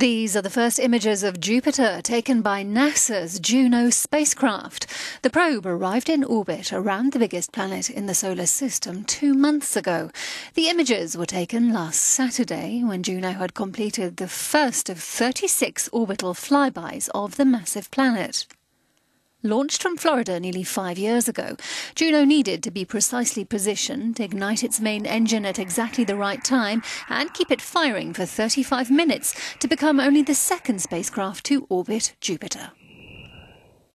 These are the first images of Jupiter taken by NASA's Juno spacecraft. The probe arrived in orbit around the biggest planet in the solar system two months ago. The images were taken last Saturday when Juno had completed the first of 36 orbital flybys of the massive planet. Launched from Florida nearly five years ago, Juno needed to be precisely positioned, ignite its main engine at exactly the right time, and keep it firing for 35 minutes to become only the second spacecraft to orbit Jupiter.